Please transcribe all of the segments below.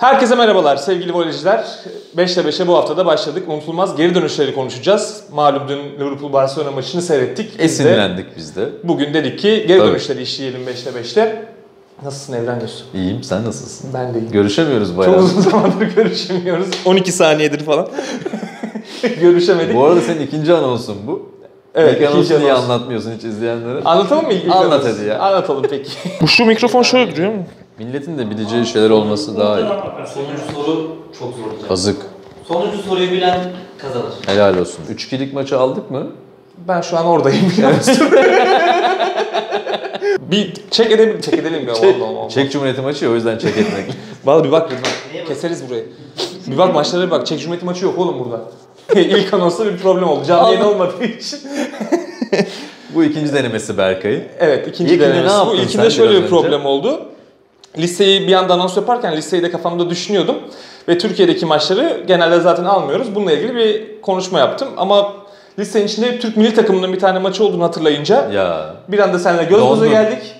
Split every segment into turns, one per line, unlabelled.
Herkese merhabalar sevgili voleyciler. 5'te 5'e bu haftada başladık. Unutulmaz geri dönüşleri konuşacağız. Malum dün Liverpool Barcelona maçını seyrettik. Biz de
Esinlendik biz de.
Bugün dedik ki geri
Tabii.
dönüşleri işleyelim 5'te 5'te. Nasılsın Evren Yusuf?
İyiyim, sen nasılsın?
Ben de iyiyim.
Görüşemiyoruz bayağı.
Çok uzun zamandır görüşemiyoruz. 12 saniyedir falan. Görüşemedik.
Bu arada senin ikinci anonsun bu.
Evet,
İlk
ikinci
anonsu niye
anons.
anlatmıyorsun hiç izleyenlere?
Anlatalım mı? ilk
Anlat
anonsu?
hadi ya.
Anlatalım peki. Bu şu mikrofon şöyle duruyor mu?
Milletin de bileceği şeyler olması daha iyi.
Sonuncu soru çok zor olacak.
Azık.
Sonuncu soruyu bilen kazanır.
Helal olsun. 3-2'lik maçı aldık mı?
Ben şu an oradayım bir çek edelim, çek edelim ya.
Çek,
vallahi, vallahi.
Çek Cumhuriyeti maçı ya o yüzden çek etmek.
Vallahi bir bak bak? Keseriz burayı. Bir bak maçlara bir bak. Çek Cumhuriyeti maçı yok oğlum burada. İlk anonsta bir problem oldu. Canlı yayın olmadığı için.
bu ikinci denemesi Berkay'ın.
Evet ikinci
İlkinde
denemesi
ne
bu. İlkinde şöyle bir
önce?
problem oldu. Listeyi bir anda anons yaparken listeyi de kafamda düşünüyordum. Ve Türkiye'deki maçları genelde zaten almıyoruz. Bununla ilgili bir konuşma yaptım. Ama listenin içinde Türk milli takımının bir tane maçı olduğunu hatırlayınca
Ya.
bir anda seninle göz göze
Dondun.
geldik.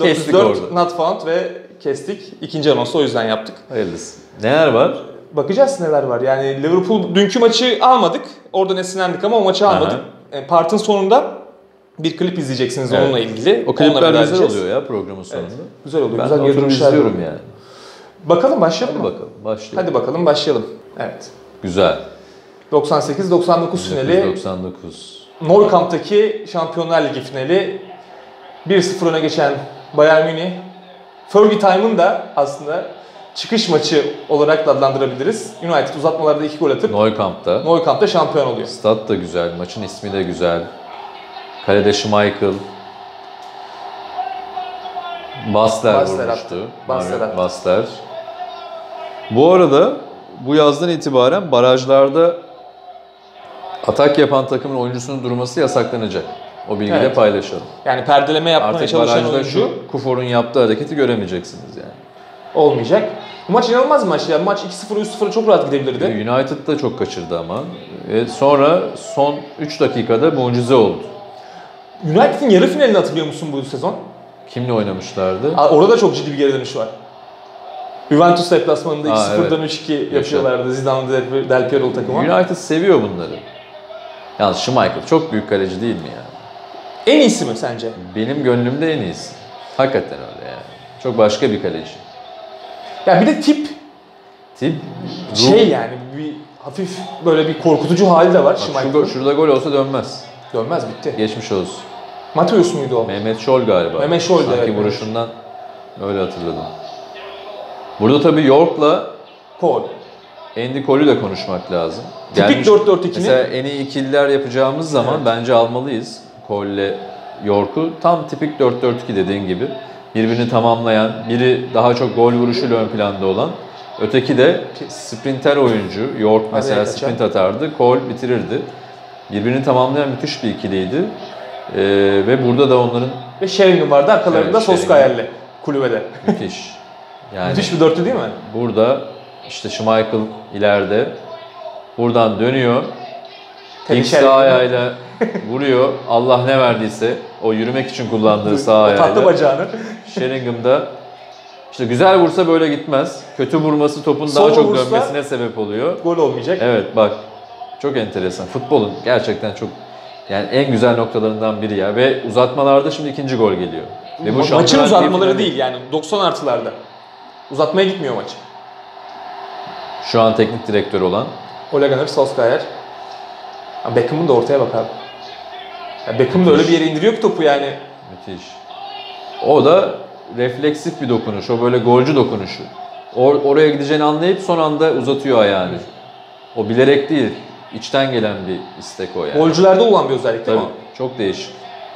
Kestik
404
orada.
not found ve kestik. İkinci anonsu o yüzden yaptık.
Hayırlısı. Neler var?
Bakacağız neler var. Yani Liverpool dünkü maçı almadık. Oradan esinlendik ama o maçı
Aha.
almadık. E, Part'ın sonunda bir klip izleyeceksiniz
Evet.
onunla ilgili.
O klipler güzel oluyor ya programın sonunda.
Güzel oluyor.
Ben
güzel dönüşler
izliyorum yani.
Bakalım başlayalım
Hadi
mı?
bakalım başlayalım.
Hadi bakalım başlayalım. Evet.
Güzel.
98-99 finali
99.
Nou Camp'taki Şampiyonlar Ligi finali 1-0 öne geçen Bayern Münih Fergie Time'ın da aslında çıkış maçı olarak da adlandırabiliriz. United uzatmalarda 2 gol atıp
Neukamp'ta.
Nou Camp'ta şampiyon oluyor.
Stat da güzel, maçın ismi de güzel. Kalede Schmeichel. Basler,
Basler
vurmuştu.
attı. Basler attı.
Basler. Bu arada bu yazdan itibaren barajlarda atak yapan takımın oyuncusunun durması yasaklanacak. O bilgiyi de
Evet.
paylaşalım.
Yani perdeleme yapmaya
Artık
çalışan oyuncu
şu Kufor'un yaptığı hareketi göremeyeceksiniz yani.
olmayacak. Bu maç inanılmaz maç ya. Bu maç 2-0 3-0 çok rahat gidebilirdi.
United da çok kaçırdı ama. Ve sonra son 3 dakikada mucize oldu.
United'in yarı finalini hatırlıyor musun bu sezon?
Kimle oynamışlardı?
Aa, Orada da çok ciddi bir geri dönüş var. Juventus deplasmanında
Aa,
2-0'dan 3-2 yapıyorlardı Zidane Del, Del Piero takımı.
United seviyor bunları. Yalnız Schmeichel çok büyük kaleci değil mi ya?
En iyisi mi sence?
Benim gönlümde en iyisi. Hakikaten öyle yani. Çok başka bir kaleci.
Ya bir de tip
Tip, ruh.
şey yani bir hafif böyle bir korkutucu hali de var
Bak
Schmeichel'ın.
go- şurada gol olsa dönmez.
Dönmez bitti.
Geçmiş olsun.
Mateus muydu o?
Mehmet Şol galiba.
Mehmet Scholl'du,
Sanki
evet.
vuruşundan öyle hatırladım. Burada tabii York'la
Kol.
Andy Cole'ü de konuşmak lazım.
Tipik 4-4-2'nin
Mesela en iyi ikililer yapacağımız zaman
Evet.
bence almalıyız Cole'le York'u. Tam tipik 4-4-2 dediğin gibi. Birbirini tamamlayan, biri daha çok gol vuruşuyla ön planda olan. Öteki de sprinter oyuncu. York mesela sprint atardı, Cole bitirirdi. Birbirini tamamlayan müthiş bir ikiliydi. Ee, ve burada da onların
ve Sheringham vardı arkalarında
Evet.
Soskayer'le kulübede.
müthiş. Yani
Müthiş bir dörtlü değil mi?
burada işte Schmeichel ileride. Buradan dönüyor. İlk sağ ayağıyla vuruyor. Allah ne verdiyse o yürümek için kullandığı sağ
O tatlı
ayağıyla.
bacağını.
Sheringham'da işte güzel vursa böyle gitmez. Kötü vurması topun
Sol
daha çok
vursa-
dönmesine sebep oluyor.
Gol olmayacak.
Evet bak çok enteresan. Futbolun gerçekten çok yani en güzel noktalarından biri ya ve uzatmalarda şimdi ikinci gol geliyor. Ve
Ma- maçın uzatmaları değil yani 90 artılarda. Uzatmaya gitmiyor maç.
Şu an teknik direktör olan
Ole Gunnar Solskjaer. Ha, Beckham'ın da ortaya bak abi. Ya Beckham da öyle bir yere indiriyor ki topu yani.
Müthiş. O da refleksif bir dokunuş. O böyle golcü dokunuşu. Or- oraya gideceğini anlayıp son anda uzatıyor ayağını. O bilerek değil, içten gelen bir istek o yani.
Golcülerde olan bir özellik değil
Tabii,
mi?
çok değişik.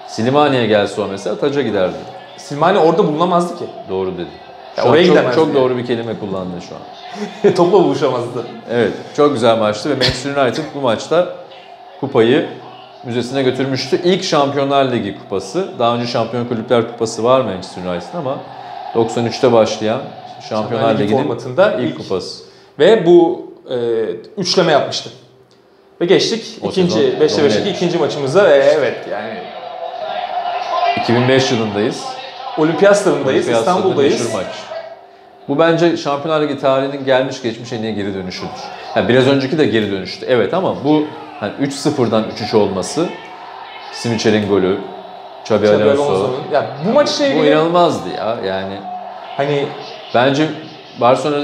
Silimani'ye gelse o mesela taca giderdi.
Silmani orada bulunamazdı ki.
Doğru dedi.
Ya oraya
çok,
gidemezdi
çok
yani.
doğru bir kelime kullandın şu an.
Topla buluşamazdı.
Evet, çok güzel maçtı ve Manchester United bu maçta kupayı müzesine götürmüştü. İlk Şampiyonlar Ligi kupası. Daha önce Şampiyon Kulüpler Kupası var Manchester United'ın ama 93'te başlayan Şampiyonlar
Şampiyonlar Ligi
Ligi'nin
formatında
ilk,
ilk-
kupası.
Ve bu e, üçleme yapmıştı. Ve geçtik
O
ikinci,
sezon
5'te
domine
5'teki
etmiş.
ikinci maçımıza ve evet yani
2005 yılındayız.
olimpiyat stadındayız,
Olimpiyat
İstanbul'dayız.
Maç. Bu bence Şampiyonlar Ligi tarihinin gelmiş geçmiş en iyi geri dönüşüdür. Yani biraz önceki de geri dönüştü. Evet ama bu hani 3-0'dan 3-3 olması Simicher'in golü, Xabi Alonso.
Ya bu maçla
Bu
ilgili
inanılmazdı ya. Yani
hani
bence Barcelona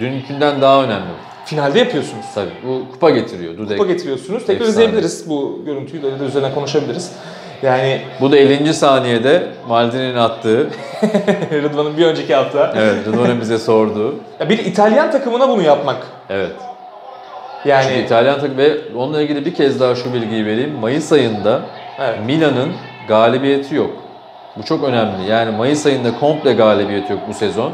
dünkünden daha önemli.
Finalde yapıyorsunuz.
Tabii bu kupa getiriyor. Dudek.
Kupa getiriyorsunuz. Tekrar
Efsane.
izleyebiliriz bu görüntüyü de de üzerine konuşabiliriz. Yani
Bu da 50. saniyede Maldini'nin attığı,
Rıdvan'ın bir önceki hafta.
evet Rıdvan'ın bize sorduğu.
Ya bir İtalyan takımına bunu yapmak.
Evet.
Yani
Çünkü İtalyan takım ve onunla ilgili bir kez daha şu bilgiyi vereyim. Mayıs ayında
Evet.
Milan'ın galibiyeti yok. Bu çok önemli. Yani Mayıs ayında komple galibiyet yok bu sezon.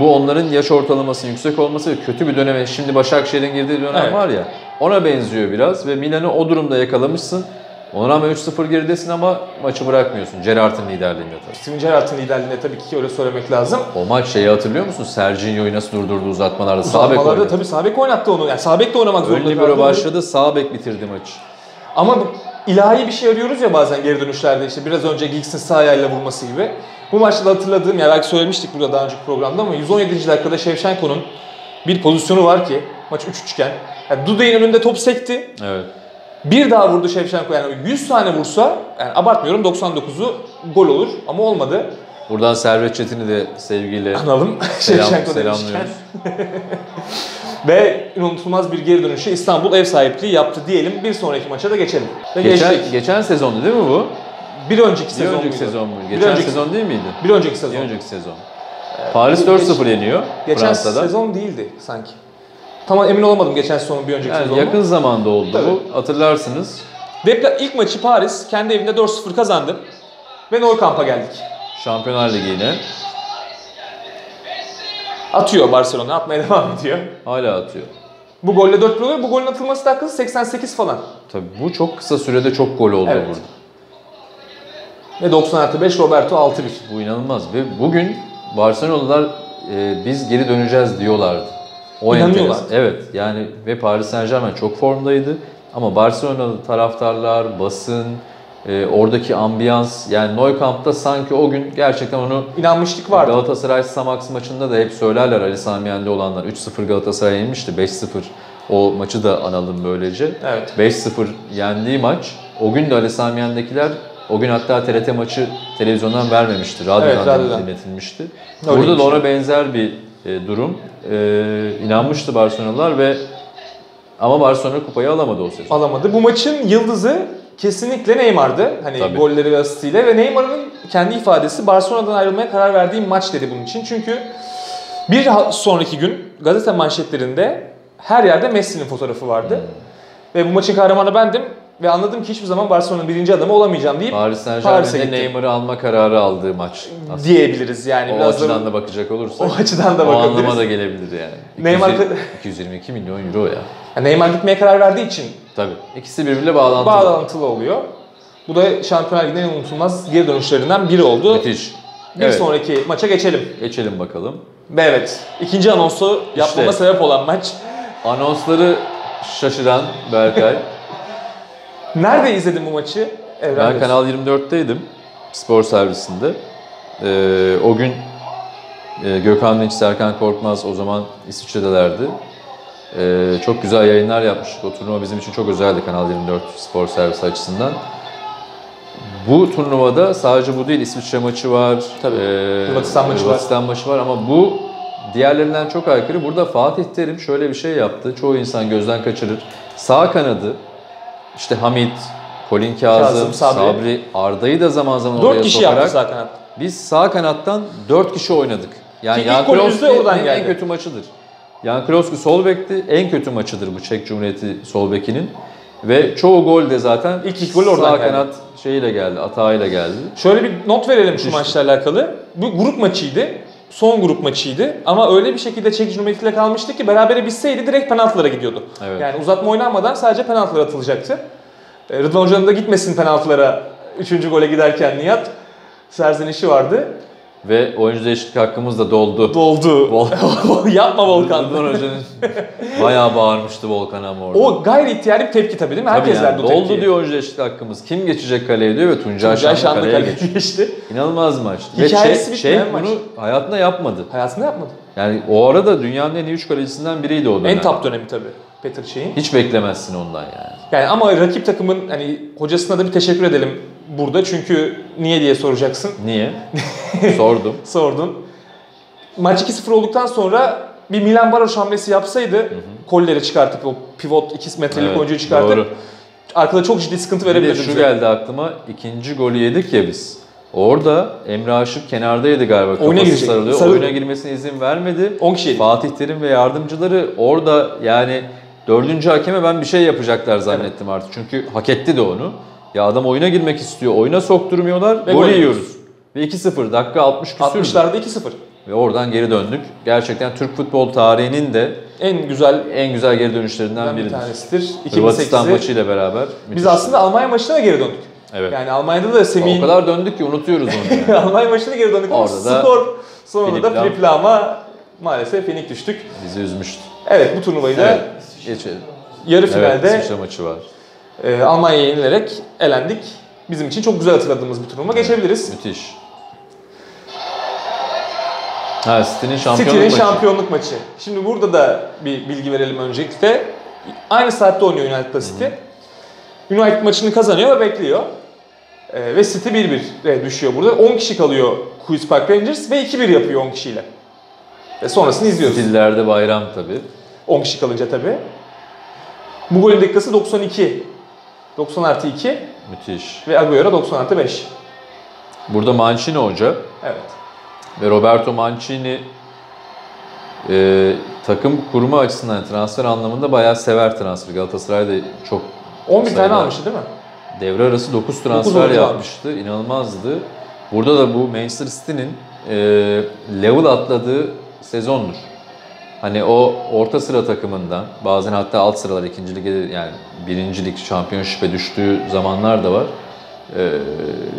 Bu onların yaş ortalamasının yüksek olması ve kötü bir döneme, şimdi Başakşehir'in girdiği dönem
Evet.
var ya, ona benziyor biraz ve Milan'ı o durumda yakalamışsın. Ona rağmen 3-0 geridesin ama maçı bırakmıyorsun. Gerrard'ın liderliğinde tabii.
Steven Gerrard'ın liderliğinde tabii ki öyle söylemek lazım.
O maç şeyi hatırlıyor musun? Serginho'yu nasıl durdurdu uzatmalarda? Sağ bek
Uzatmalarda
oynadı.
tabii sağ bek oynattı onu. Yani sağ bek de oynamak
Ön
zorunda kaldı.
başladı, sağ bek bitirdi maçı.
Ama ilahi bir şey arıyoruz ya bazen geri dönüşlerde işte biraz önce Giggs'in sağ ayağıyla vurması gibi. Bu maçta da hatırladığım ya belki söylemiştik burada daha önceki programda ama 117. dakikada Shevchenko'nun bir pozisyonu var ki maç 3-3 iken yani Dudek'in önünde top sekti.
Evet.
Bir daha vurdu Shevchenko yani 100 tane vursa yani abartmıyorum 99'u gol olur ama olmadı.
Buradan Servet Çetin'i de sevgiyle
Analım
selam, selamlıyoruz.
Ve unutulmaz bir geri dönüşü İstanbul ev sahipliği yaptı diyelim. Bir sonraki maça da geçelim. Ve
Geçen,
geçtik.
geçen sezondu değil mi bu?
Bir önceki
Bir
sezon
önceki
muydu?
sezon mu? Geçen
önceki-
sezon değil miydi?
Bir önceki sezon.
Bir önceki sezon. Paris
bu
4-0 yeniyor
Geçen
Fransa'da.
sezon değildi sanki. Tamam emin olamadım geçen sezonun bir önceki
Yani
sezonu.
yakın zamanda oldu
Tabii.
bu. Hatırlarsınız.
Depla ilk maçı Paris kendi evinde 4-0 kazandı. Ve Nou Camp'a geldik.
Şampiyonlar Ligi yine.
Atıyor Barcelona, atmaya devam ediyor.
Hala atıyor.
Bu golle 4 oluyor. Bu golün atılması dakikası 88 falan.
Tabii bu çok kısa sürede çok gol oldu
Evet.
burada.
Ve 90 artı 5 Roberto 6-1.
Bu inanılmaz ve bugün Barcelona'lılar e, biz geri döneceğiz diyorlardı. O
İnanıyorlar.
Evet yani ve Paris Saint Germain çok formdaydı. Ama Barcelona'lı taraftarlar, basın, e, oradaki ambiyans yani Nou Camp'ta sanki o gün gerçekten onu
İnanmışlık vardı.
Galatasaray Samax maçında da hep söylerler Ali Sami olanlar. 3-0 Galatasaray yenmişti. 5-0 o maçı da analım böylece.
Evet.
5-0 yendiği maç. O gün de Ali Sami Yen'dekiler o gün hatta TRT maçı televizyondan vermemişti. Radyodan,
Evet,
dinletilmişti.
Öyle
Burada da
şey.
ona benzer bir e, durum. E, inanmıştı Barcelona'lılar ve ama Barcelona kupayı alamadı o sezon.
alamadı. Bu maçın yıldızı kesinlikle Neymar'dı. Hani
Tabii.
golleri ve asistiyle ve Neymar'ın kendi ifadesi Barcelona'dan ayrılmaya karar verdiğim maç dedi bunun için. Çünkü bir sonraki gün gazete manşetlerinde her yerde Messi'nin fotoğrafı vardı. Ve bu maçın kahramanı bendim ve anladım ki hiçbir zaman Barcelona'nın birinci adamı olamayacağım deyip
Paris Saint Germain'de. Neymar'ı alma kararı aldığı maç. aslında.
diyebiliriz yani.
o
Biraz
açıdan
da
da bakacak olursak.
o açıdan da
o anlama
bakabiliriz.
da gelebilir yani.
Neymar-
200 222 milyon euro ya.
Yani Neymar gitmeye karar verdiği için
Tabii. İkisi birbiriyle bağlantılı.
bağlantılı oluyor. Bu da Şampiyonlar Ligi'nin unutulmaz geri dönüşlerinden biri oldu.
Müthiş.
Bir
Evet.
sonraki maça geçelim.
Geçelim bakalım.
Ve evet, ikinci anonsu yapmama
İşte.
sebep olan maç.
Anonsları şaşıran Berkay.
Nerede izledin bu maçı? Evren
ben
Bey.
Kanal 24'teydim. Spor servisinde. Ee, o gün e, Gökhan Dinç, Serkan Korkmaz o zaman İsviçre'delerdi. Ee, çok güzel yayınlar yapmıştık. O turnuva bizim için çok özeldi Kanal 24 spor servisi açısından. Bu turnuvada sadece bu değil İsviçre maçı var.
Tabii.
ee,
Hırvatistan maçı var.
Hırvatistan maçı var ama bu diğerlerinden çok aykırı. Burada Fatih Terim şöyle bir şey yaptı. Çoğu insan gözden kaçırır. Sağ kanadı işte Hamit, Colin Kazım,
Kazım, Sabri.
Sabri. Arda'yı da zaman zaman oraya
4 kişi
sokarak
sağ kanat.
biz sağ kanattan 4 kişi oynadık. Yani
Ki
Jan
ilk oradan
en,
geldi.
en kötü maçıdır. Jan Kroos'u sol bekti. En kötü maçıdır bu Çek Cumhuriyeti sol bekinin. Ve çoğu gol de zaten
İlk iki gol oradan
sağ
geldi.
kanat şeyiyle geldi, atağıyla geldi.
Şöyle bir not verelim şu
İşte.
maçla alakalı. Bu grup maçıydı. Son grup maçıydı. Ama öyle bir şekilde Çek Cumhuriyeti ile kalmıştı ki berabere bitseydi direkt penaltılara gidiyordu.
Evet.
Yani uzatma oynanmadan sadece penaltılar atılacaktı. Ee, Rıdvan Hoca'nın da gitmesin penaltılara 3. gole giderken Nihat serzenişi vardı.
Ve oyuncu değişiklik hakkımız da doldu.
Doldu. Yapma Volkan.
Rıdvan Hoca'nın bayağı bağırmıştı Volkan ama orada.
O gayri ihtiyari bir tepki tabii değil mi?
Tabii
Herkes
yani,
verdi o
doldu
tepkiyi.
diyor oyuncu değişiklik hakkımız. Kim geçecek kaleye diyor ve Tuncay,
Tuncay
Şanlı kaleye
kaleye
geçti.
geçti.
İnanılmaz maç.
Hikayesi
ve şey, şey
maç.
bunu hayatında yapmadı.
Hayatında yapmadı.
Yani o arada dünyanın en iyi 3 kalecisinden biriydi o dönem.
En top dönemi tabii Peter Şey'in.
Hiç beklemezsin ondan yani.
Yani ama rakip takımın hani hocasına da bir teşekkür edelim burada. Çünkü niye diye soracaksın.
Niye? Sordum.
Sordun. Maç 2-0 olduktan sonra bir Milan Baroş hamlesi yapsaydı kolleri çıkartıp o pivot 2 metrelik
Evet,
oyuncuyu çıkartıp
doğru.
arkada çok ciddi sıkıntı verebilirdi
şu
bize.
geldi aklıma. ikinci golü yedik ya biz. Orada Emre Aşık kenardaydı galiba. Kafası
Oyuna girecek.
sarılıyor.
Sarıldı.
Oyuna girmesine izin vermedi.
10 kişiydi.
Fatih Terim ve yardımcıları orada yani dördüncü hakeme ben bir şey yapacaklar zannettim artık. Çünkü hak etti de onu. Ya adam oyuna girmek istiyor. Oyuna sokturmuyorlar.
Ve
gol yiyoruz. Ve 2-0 dakika 60 küsür.
60'larda 2-0.
Ve oradan geri döndük. Gerçekten Türk futbol tarihinin de
En güzel
en güzel geri dönüşlerinden
bir
biridir.
tanesidir.
Hırvatistan
2008'de
maçıyla beraber.
biz
müthiş.
aslında Almanya maçına geri döndük.
Evet.
Yani Almanya'da da Semih'in
o kadar döndük ki unutuyoruz onu. yani.
Almanya maçına geri döndük ama skor sonunda
Filip
da. Filip Lam'a maalesef yenik düştük.
Bizi üzmüştü.
Evet bu turnuvayı da
Evet. Geçelim.
yarı
Evet,
finalde
İsviçre maçı var.
E, Almanya'ya yenilerek elendik. Bizim için çok güzel hatırladığımız bir turnuva. Geçebiliriz.
Müthiş. Ha, City'nin şampiyonluk
City'nin
maçı.
şampiyonluk maçı. Şimdi burada da bir bilgi verelim öncelikle. Aynı saatte oynuyor United'la City. United maçını kazanıyor ve bekliyor. Ee, ve City 1-1'e düşüyor burada. 10 kişi kalıyor Queen's Park Rangers ve 2-1 yapıyor 10 kişiyle. Ve sonrasını izliyoruz.
Dillerde bayram tabii.
10 kişi kalınca tabii. Bu golün dakikası 92. 90 artı 2
Müthiş.
ve Agüero 90 artı 5.
Burada Mancini hoca
Evet.
ve Roberto Mancini e, takım kurma açısından transfer anlamında bayağı sever transfer. Galatasaray'da çok
11 tane almıştı değil mi?
Devre arası 9
Dokuz
transfer
oyuncu
yapmıştı. İnanılmazdı. Burada da bu Manchester City'nin e, level atladığı sezondur. Hani o orta sıra takımından bazen hatta alt sıralar ikinci lige yani birincilik şampiyonşipe düştüğü zamanlar da var. E,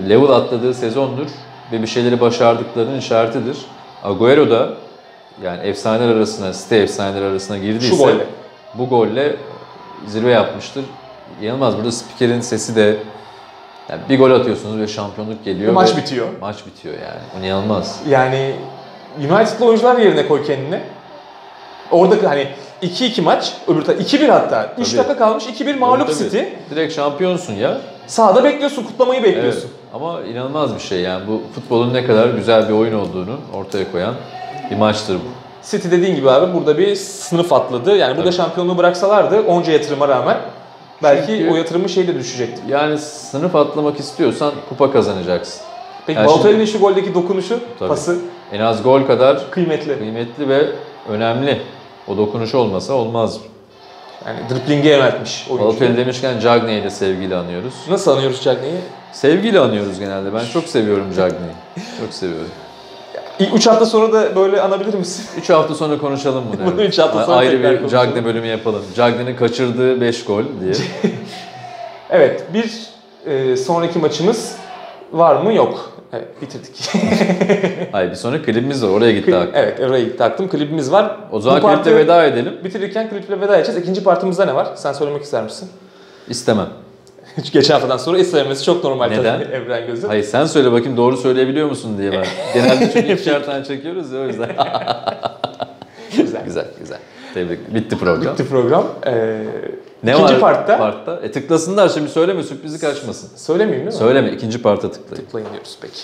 level atladığı sezondur ve bir şeyleri başardıklarının işaretidir. Agüero da yani efsaneler arasına, City efsaneler arasına girdiyse
Şu golle.
bu golle zirve yapmıştır. İnanılmaz. Burada spikerin sesi de yani bir gol atıyorsunuz ve şampiyonluk geliyor.
Ve maç bitiyor.
Maç bitiyor yani. İnanılmaz.
Yani United'lı oyuncular yerine koy kendini. Orada hani 2-2 maç, öbür taraf 2-1 hatta. 3
Tabii.
dakika kalmış 2-1 mağlup
Tabii.
City.
Direkt şampiyonsun ya.
Sahada bekliyorsun, kutlamayı
Evet.
bekliyorsun.
Ama inanılmaz bir şey yani. Bu futbolun ne kadar güzel bir oyun olduğunu ortaya koyan bir maçtır bu.
City dediğin gibi abi burada bir sınıf atladı. Yani burada
Tabii.
şampiyonluğu bıraksalardı onca yatırıma rağmen belki
Çünkü-
o yatırımın şeyi de düşecekti.
Yani sınıf atlamak istiyorsan kupa kazanacaksın.
Peki
Yani
Balotelli'nin şu goldeki dokunuşu,
Tabii.
pası
En az gol kadar
kıymetli.
kıymetli ve önemli. O dokunuş olmasa olmaz.
Yani driblinge yöneltmiş oyuncu.
Balotelli demişken Cagney'i de sevgiyle anıyoruz.
Nasıl anıyoruz Cagney'i?
Sevgiyle anıyoruz genelde. Ben çok seviyorum Cagney'i. Çok seviyorum.
3 hafta sonra da böyle anabilir misin?
3 hafta sonra konuşalım mı?
Bunu üç hafta sonra
Ayrı bir. Cagney bölümü yapalım. Cagney'in kaçırdığı 5 gol diye.
Evet, bir e, sonraki maçımız var mı? Yok. Evet, bitirdik.
Hayır bir sonra klibimiz var. Oraya gitti aklı.
evet, oraya gitti aklım. Klibimiz var.
O zaman
Bu
kliple veda edelim.
Bitirirken kliple veda edeceğiz. İkinci partimizde ne var? Sen söylemek ister misin?
İstemem.
Hiç geçen haftadan sonra istememesi çok normal
Neden?
tabii Evren Gözü.
Hayır sen söyle bakayım doğru söyleyebiliyor musun diye ben. Genelde çünkü ikişer tane çekiyoruz ya o yüzden.
Güzel.
güzel güzel. Tebrik. Bitti program.
Bitti program. Ee,
ne
İkinci
var
partta?
partta? E tıklasınlar şimdi söyleme sürprizi kaçmasın.
Söylemeyeyim değil mi?
Söyleme ikinci parta tıklayın.
Tıklayın diyoruz peki.